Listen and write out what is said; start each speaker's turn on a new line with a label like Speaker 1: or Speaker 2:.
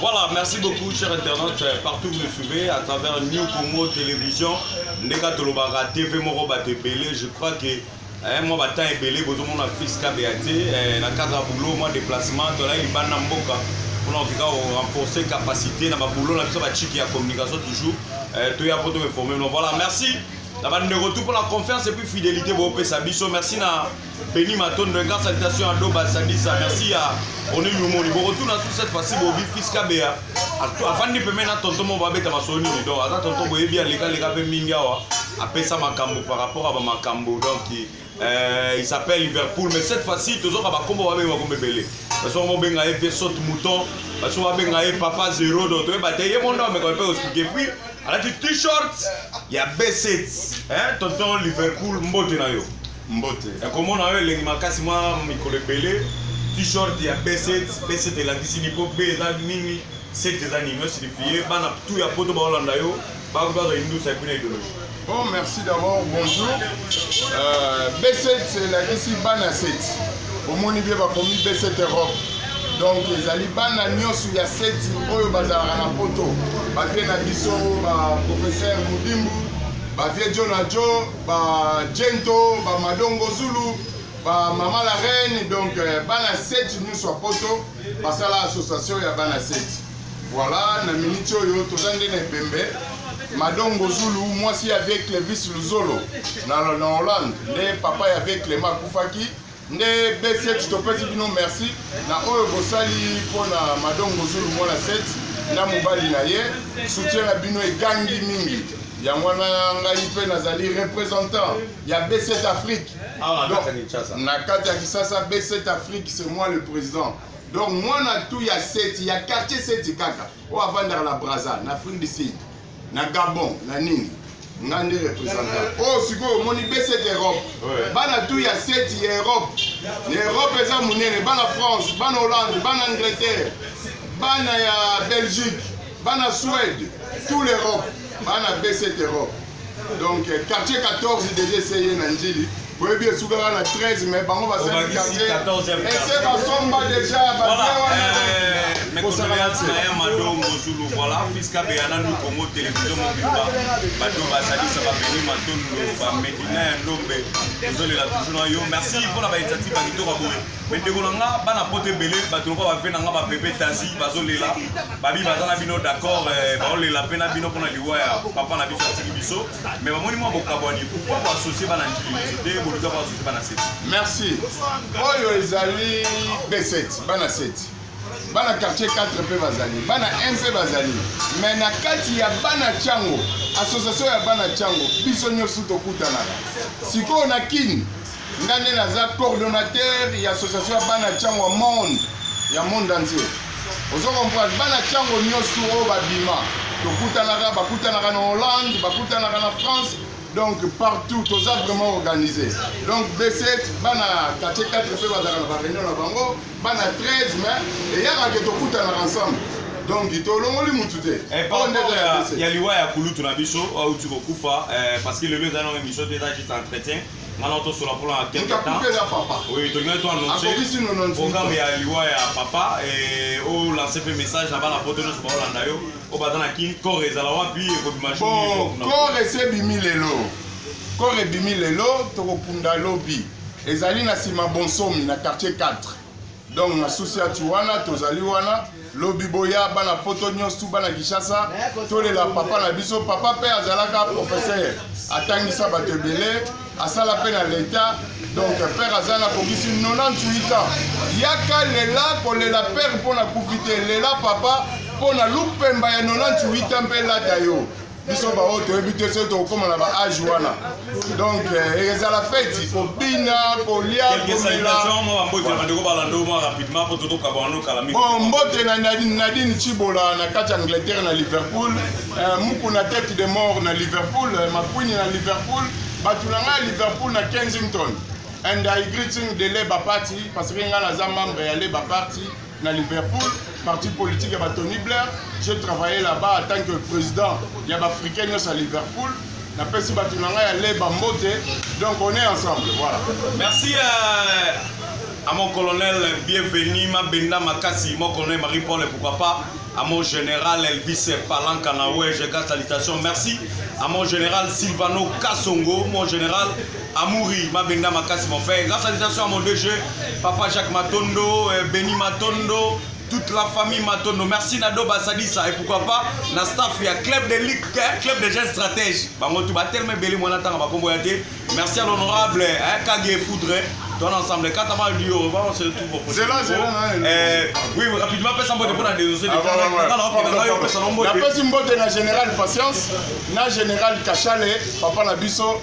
Speaker 1: Voilà, merci beaucoup, chers internautes, partout où vous nous suivez, à travers New Congo Télévision, Ndekatolobara TV Moroba Tepele. Je crois que Eh, mwa batemp ebele bozomona fils kabeya te eh, na cadre ya boulot mwa déplacement tolai libanda na mboka mpona kokeka korenforcer capacité na baboulot na biso bachiki ya communication toujours eh, toya mpo tomeforme no voilà merci na bandeko tu mpona confiance epuis fidélité boopesa biso merci na beni matondo enga salutation ya doba sadisa merci ya onilumoni bokotuna su cette fois-ci bobi fils kabeya afandi peme na tonto moko babeta masolo nini donc aza tonto boyebi alekaleka mpe mingi awa apesa makambo par rapport ya bamakambo donc euh, il s'appelle liverpool mais cette fois-ci tozoka bakombo babenga bakombo ebele basoka mobenga ye mpe saute mouton basoka babenga ye papa zero donc toyeba te ye mondo ameka mpe ospike puis alati t-shirt ya b7 tonton liverpool mbote na yo
Speaker 2: mbote
Speaker 1: ya komona yo elengi makasi mwa mikolo ebele t-shirt ya b7 b7 elakisi lipo b eza nini sete eza nini osilifie bana tu ya poto baolanda yo bakoki bazwa indusa epina ideologie
Speaker 2: bon merci d'abord bonjour euh, b7 elakisi bana 7 omoni bie bakomi b7 europe donc ezali bana nyonso ya seti oyo bazalaka na poto bavie na biso baprofesseur modimbu bavie jo na jo ba jento ba madongo zulu ba mama la reine donc euh, bana seti nyonso ya poto basala association ya bana seti voilà na miniti oyo toza nde na ebembe madongo zulu mwasi ya vie clevis luzolo na, na hollande nde papa ya vie clema akufaki nde bch topesi bino merci na oyo bosali mpo na madongo zulu mwana 7 na mobali na ye soutien na bino egangi mingi yango wana ngai mpe nazali représentant ya b7 afrique ah, na kati ya kisasa b7 afrique c'est moi le président donc mwana tu ya seti ya quartier seti kaka oyo avandaka na braza na afrique du sud na gabon na nini nga nde représentant oyo oh, sikoyo omoni b7 europe bana tu ya 7 ya europe na europe eza monene bana france bana hollande bana angleterre bana ya belgique bana suède tout l'europe bana b7 europe donc quartier 14 déjà eseye na njili oyebi esukaka na 13 mais bango basali quartier ese basomba deja ya batie wana
Speaker 1: madongo zulu voilà fiska beyana nu congo télévision mobimba bato basalisa babeni matondo bamedina ya ndombe ezolela toujours na yo merci mpo na bainitiative ya kitoko boye me ndeko na nga bana poto ebele bato lokola bape na nga bapepe tazi bazolela babi baza na bino d'accord eh, baolela mpe na bino mpo na liwa ya papa na biso atiki biso mais bamoni mwa bokabwani pourkoi koassocie bana ndikimisi ndenge boluka koassocie bana seti
Speaker 2: merci oyo ezali b7 bana seti bana quartier 4 mpe bazali bana 1 mpe bazali me na kati ya bana cango association ya bana cango biso nyonso tokutanaka sikoyo na kini nga nde naza coordonnateur ya association ya bana ntango ya monde ya monde entier ozo comprendre bana ntango nyonso oyo babima tokutanaka bakutanaka na hollande bakutanaka na france donc partout toza vraiment organisé donc b7 bana quartier 4 mpe bazalaka na bareunion na bango bana 13 mais eyaka ke tokutanaka ensemble donc tolongoli mutu te eh,
Speaker 1: ya liwa ya kulutu na biso auti kokufa eh, parce que lelo eza na émission te eza juste entretien ngana tosola mpona na quelque temps oui tolingaki to annonce programme ya liwa ya papa olance mpe message na bana poto nyonso baolanda yo oyo baza na kin corps ezala wapi ekobima
Speaker 2: corps esi ebimi lelo corps ebimi lelo tokokunda lobi ezali na nsima bonsomi na quartier 4 donc na susi ati wana tozali wana lobi boya bana poto nyonso bana kinshasa tolela papa na biso papa mpe azalaka professeur atangisa bato ebele asala mpe na leta donc père aza na kobisi 98 ans yaka lela kolela père mpo na kufi te lela papa mpo na lupemba ya 98 ans mpe lata yo biso baoyo toyebi te soki tokokoma na baage wana donc eh, ezala feti kobina kolia bon mbote na nadine cibola na kati ya angleterre na liverpool eh, muku na tete de mort na liverpool eh, makwini na liverpool bato na ngai ya liverpool na kensington and i greeting the labour party parce que ngai naza membre ya labour party na Liverpool parti politique ya ba Tony Blair je travaillais là-bas en tant que président ya ba africain nyonso ya Liverpool napesi bato na ngai ya leba mbote donc on est ensemble voilà
Speaker 1: merci euh, à mon colonel bienvenu mabenda makasi mon colonel Marie Paul pourquoi pas à mon général Elvis Palanca Naoué, je garde salutation. Merci à mon général Silvano Kassongo, mon général Amouri Mabenga Makasi mon père. Grâce à l'invitation à mon DG, Papa Jacques Matondo, euh, Benny Matondo, toute la famille Matondo. Merci Nado Basadissa et pourquoi pas na staff ya club de ligue, hein, club de jeunes stratèges. Bango tout ba tellement belé moi natanga ba kombo yate. Merci à l'honorable hein, Kage Foudre. Ton ensemble quand on va lui au revoir on se retrouve au prochain.
Speaker 2: Zela zela na.
Speaker 1: Eh oui rapidement pesa mbote pona dénoncer.
Speaker 2: Ah bah ouais. Kala
Speaker 1: ko
Speaker 2: na yo pesa mbote. Na pesa mbote na général patience, na général Kachale, papa na biso